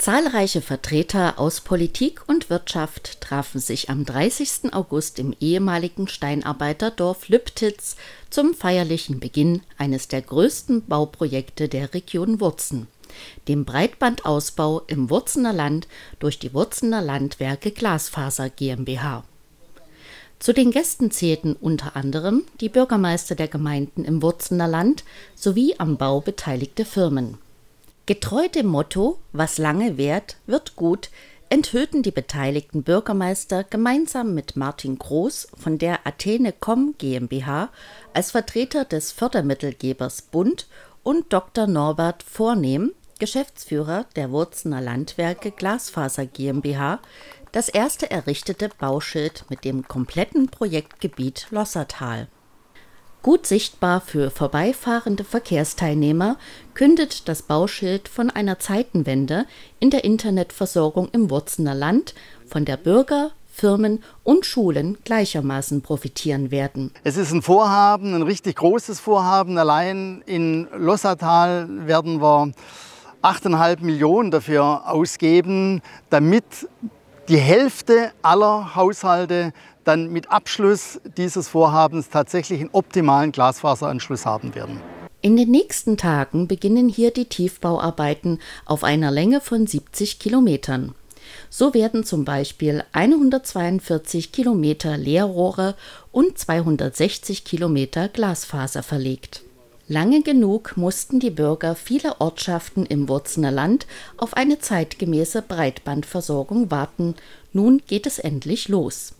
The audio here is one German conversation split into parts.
Zahlreiche Vertreter aus Politik und Wirtschaft trafen sich am 30. August im ehemaligen Steinarbeiterdorf Lübtitz zum feierlichen Beginn eines der größten Bauprojekte der Region Wurzen, dem Breitbandausbau im Wurzener Land durch die Wurzener Landwerke Glasfaser GmbH. Zu den Gästen zählten unter anderem die Bürgermeister der Gemeinden im Wurzener Land sowie am Bau beteiligte Firmen Getreu dem Motto Was lange währt, wird gut, enthüllten die beteiligten Bürgermeister gemeinsam mit Martin Groß von der Athene Com GmbH als Vertreter des Fördermittelgebers Bund und Dr. Norbert Vornehm, Geschäftsführer der Wurzener Landwerke Glasfaser GmbH, das erste errichtete Bauschild mit dem kompletten Projektgebiet Lossertal Gut sichtbar für vorbeifahrende Verkehrsteilnehmer kündet das Bauschild von einer Zeitenwende in der Internetversorgung im Wurzener Land, von der Bürger, Firmen und Schulen gleichermaßen profitieren werden. Es ist ein Vorhaben, ein richtig großes Vorhaben. Allein in Lossatal werden wir 8,5 Millionen dafür ausgeben, damit die Hälfte aller Haushalte dann mit Abschluss dieses Vorhabens tatsächlich einen optimalen Glasfaseranschluss haben werden. In den nächsten Tagen beginnen hier die Tiefbauarbeiten auf einer Länge von 70 Kilometern. So werden zum Beispiel 142 Kilometer Leerrohre und 260 Kilometer Glasfaser verlegt. Lange genug mussten die Bürger vieler Ortschaften im Wurzener Land auf eine zeitgemäße Breitbandversorgung warten. Nun geht es endlich los.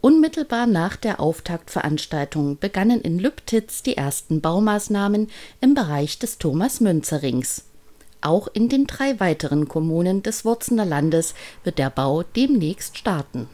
Unmittelbar nach der Auftaktveranstaltung begannen in Lübtitz die ersten Baumaßnahmen im Bereich des Thomas-Münzer-Rings. Auch in den drei weiteren Kommunen des Wurzener Landes wird der Bau demnächst starten